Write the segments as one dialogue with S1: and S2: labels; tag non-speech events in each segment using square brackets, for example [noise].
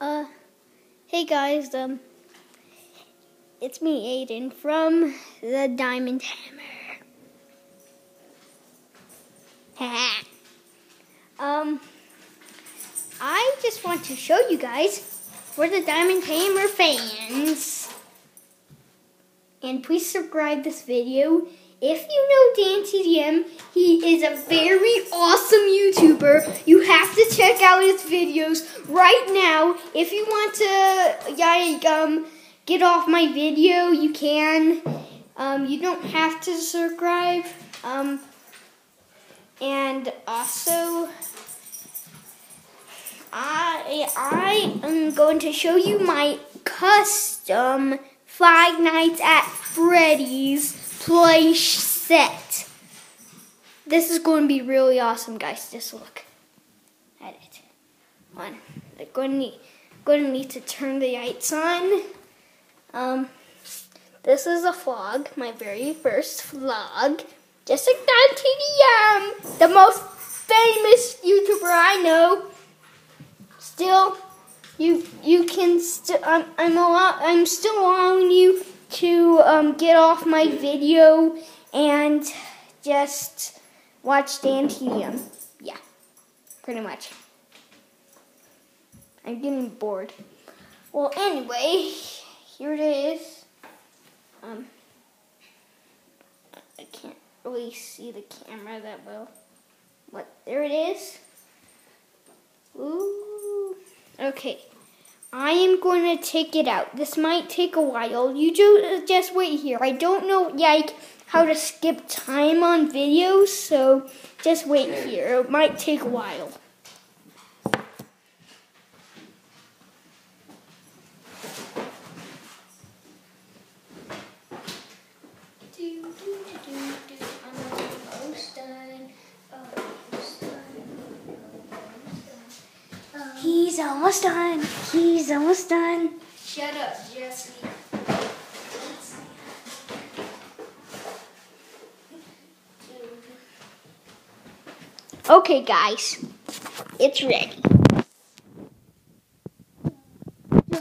S1: Uh, hey guys, um, it's me, Aiden, from the Diamond Hammer. [laughs] um, I just want to show you guys for the Diamond Hammer fans. And please subscribe this video. If you know Dan TDM, he is a very awesome YouTuber. You have to check out his videos right now. If you want to um, get off my video, you can. Um, you don't have to subscribe. Um, and also, I I am going to show you my custom Five Nights at Freddy's play set. This is going to be really awesome, guys. Just look at it. One. I'm going to need, going to need to turn the lights on. Um, this is a vlog, my very first vlog. Dan TDM, the most famous YouTuber I know. Still, you you can still I'm I'm allow, I'm still allowing you to um, get off my video and just watch Dan. Yeah, pretty much. I'm getting bored. Well, anyway, here it is. Um, I can't really see the camera that well. But there it is. Ooh. Okay. I am going to take it out. This might take a while. You do, just wait here. I don't know like how to skip time on videos, so just wait here. It might take a while.
S2: He's almost done. He's almost done.
S1: Shut up, Jesse. Okay, guys, it's ready. Da,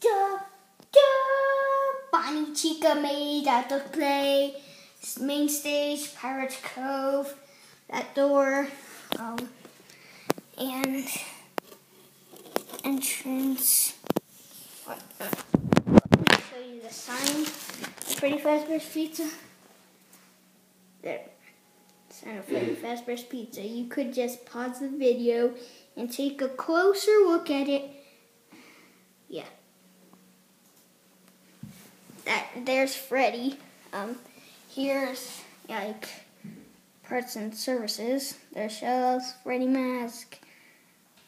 S1: da, da. Bonnie Chica made at the play, main stage, Pirates Cove, that door, um, and entrance. Let me show you the sign. Freddy Fazbear's Pizza. There. Sign of Freddy Fazbear's Pizza. You could just pause the video and take a closer look at it. Yeah. That there's Freddy. Um, here's like parts and services. There's shells, Freddy mask,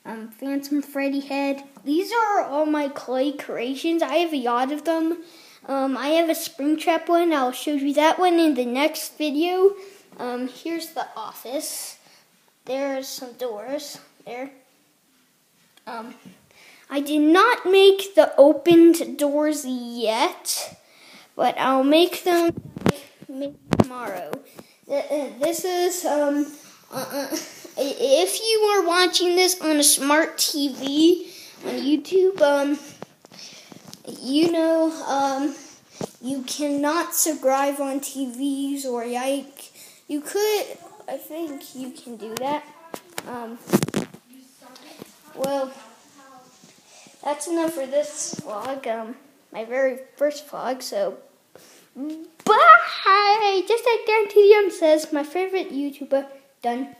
S1: um, Phantom Freddy head. These are all my clay creations. I have a lot of them. Um, I have a Springtrap one. I'll show you that one in the next video. Um, here's the office. There's some doors there. Um, I did not make the opened doors yet, but I'll make them tomorrow. Uh, this is um. Uh, uh if you are watching this on a smart TV on YouTube, um, you know, um, you cannot subscribe on TVs or like you could. I think you can do that. Um, well, that's enough for this vlog. Um, my very first vlog. So, bye. Just like Dan TDM says, my favorite YouTuber. Done.